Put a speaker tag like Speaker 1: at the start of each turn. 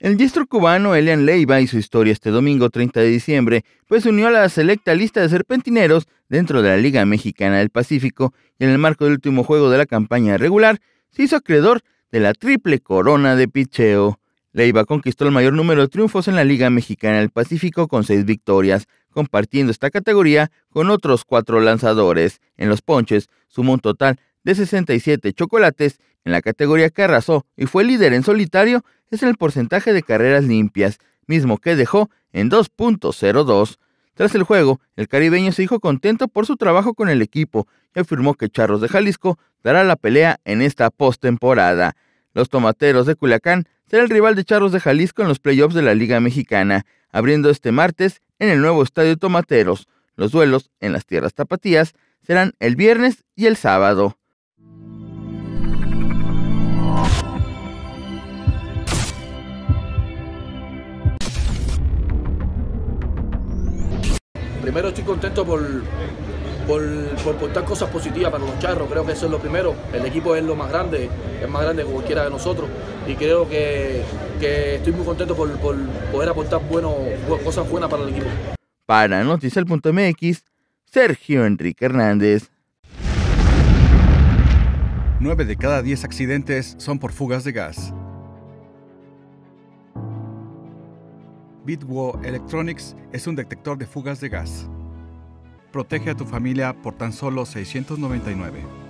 Speaker 1: El diestro cubano Elian Leiva hizo historia este domingo 30 de diciembre, pues unió a la selecta lista de serpentineros dentro de la Liga Mexicana del Pacífico y en el marco del último juego de la campaña regular se hizo acreedor de la triple corona de picheo. Leiva conquistó el mayor número de triunfos en la Liga Mexicana del Pacífico con seis victorias, compartiendo esta categoría con otros cuatro lanzadores. En los ponches sumó un total de 67 chocolates en la categoría que arrasó y fue líder en solitario es el porcentaje de carreras limpias, mismo que dejó en 2.02. Tras el juego, el caribeño se dijo contento por su trabajo con el equipo y afirmó que Charros de Jalisco dará la pelea en esta postemporada. Los tomateros de Culiacán será el rival de Charros de Jalisco en los playoffs de la Liga Mexicana, abriendo este martes en el nuevo estadio Tomateros. Los duelos en las tierras tapatías serán el viernes y el sábado.
Speaker 2: Primero estoy contento por, por, por, cosas positivas para los charros, creo que eso es lo primero. El equipo es lo más grande, es más grande que cualquiera de nosotros y creo que, estoy muy contento por, poder aportar bueno, cosas buenas para el equipo.
Speaker 1: Para Noticiel.mx, Sergio Enrique Hernández.
Speaker 3: 9 de cada 10 accidentes son por fugas de gas. Bitwo Electronics es un detector de fugas de gas. Protege a tu familia por tan solo 699.